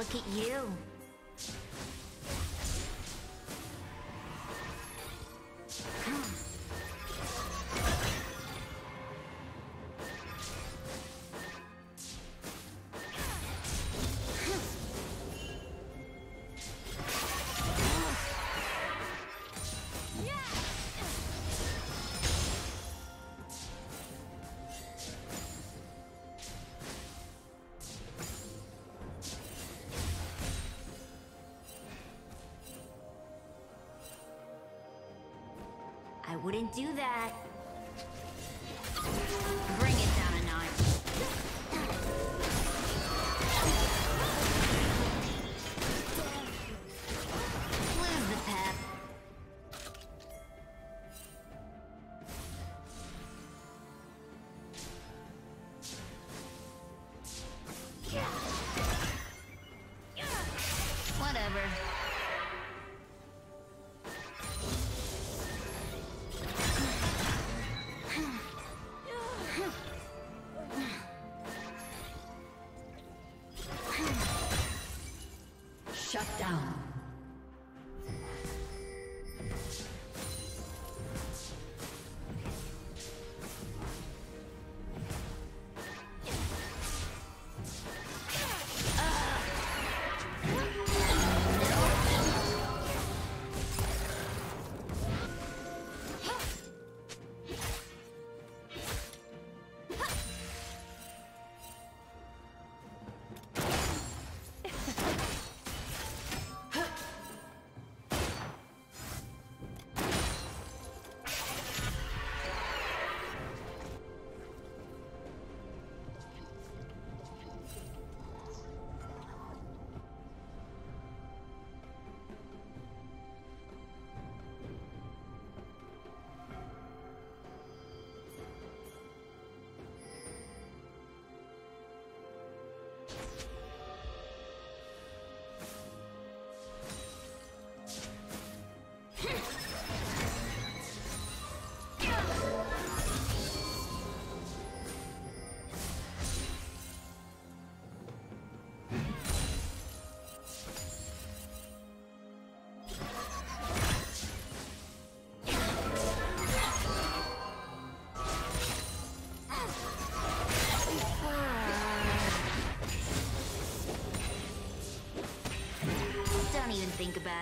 look at you. Wouldn't do that.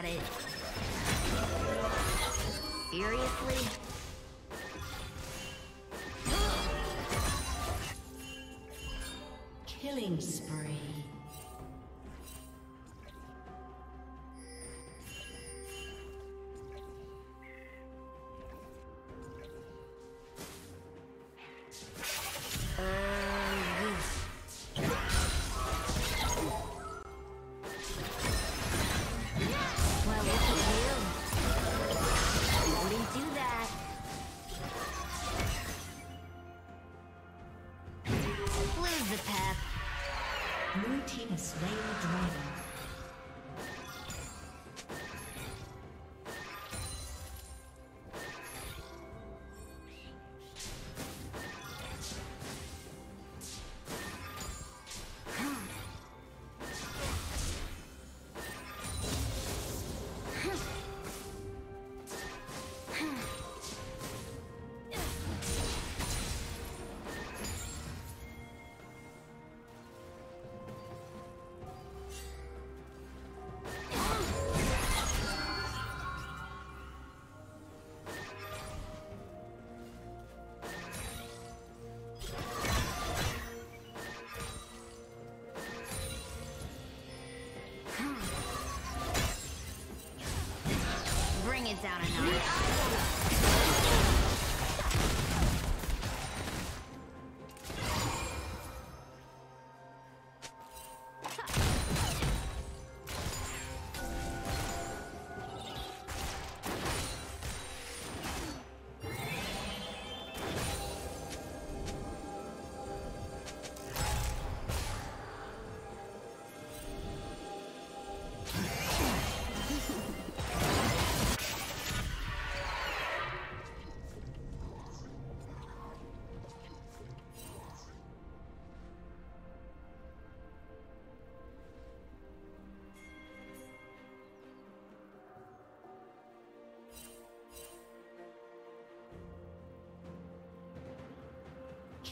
It. Seriously? Killing spree.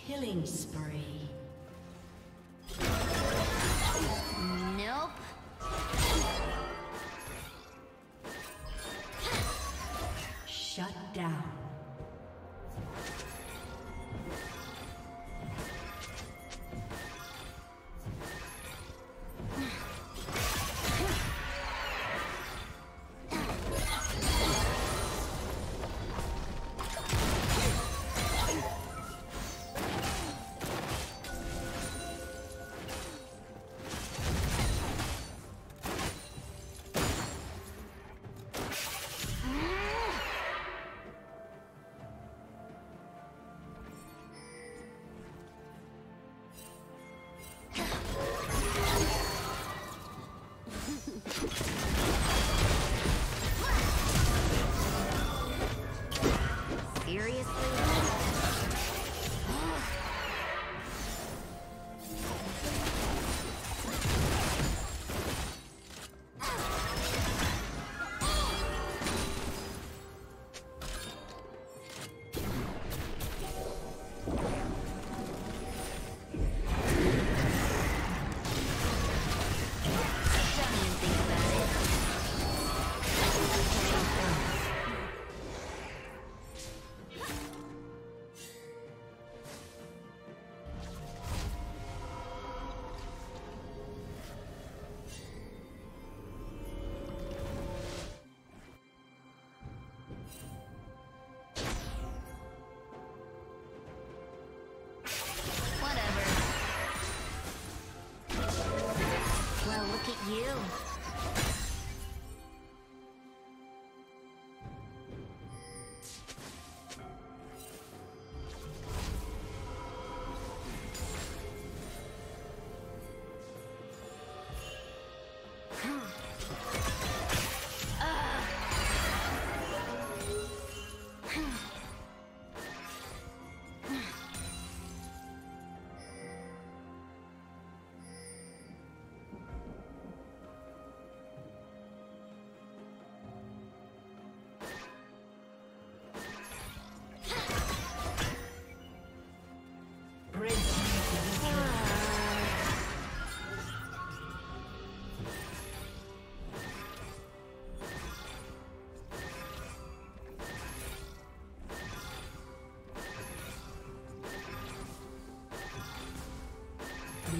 Killing spree.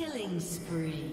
Killing spree.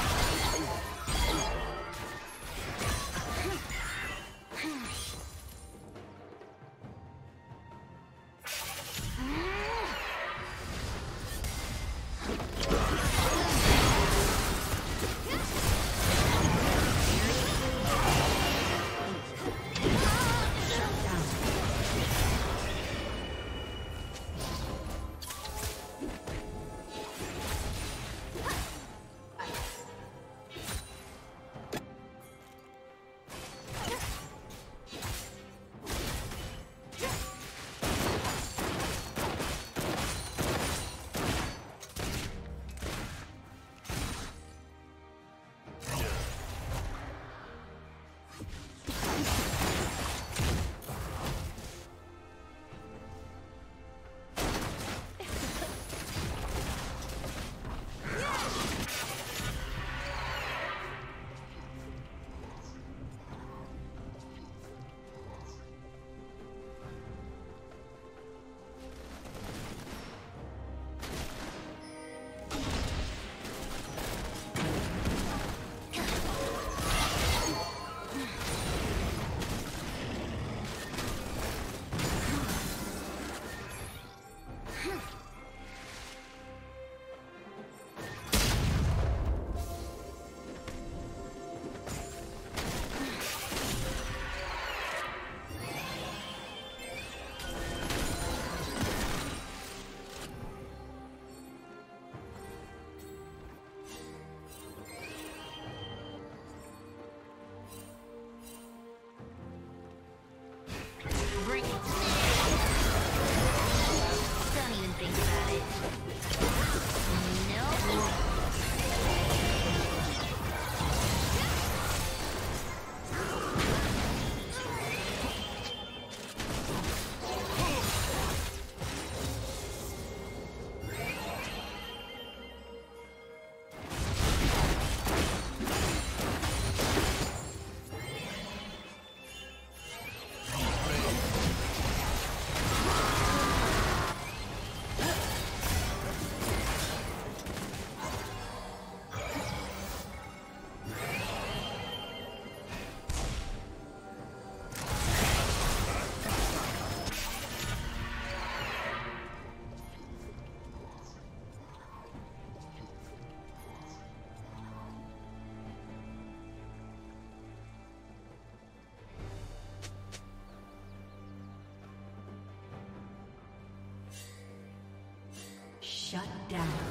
down.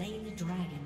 Slain the dragon.